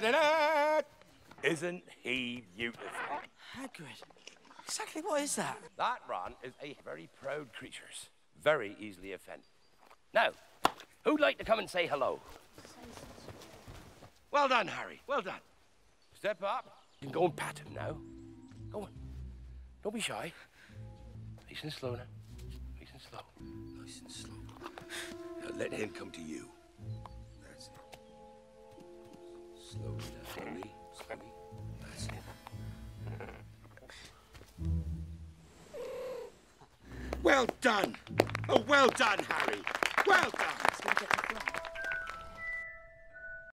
Da-da-da! Isn't he beautiful? Hagrid, exactly what is that? That Ron is a very proud creature, very easily offended. Now, who'd like to come and say hello? Well done, Harry. Well done. Step up. You can go and pat him now. Go on. Don't be shy. Nice and slow now. Nice and slow. Nice and slow. Now let him come to you. That's it. Well done. Oh, well done, Harry. Well done.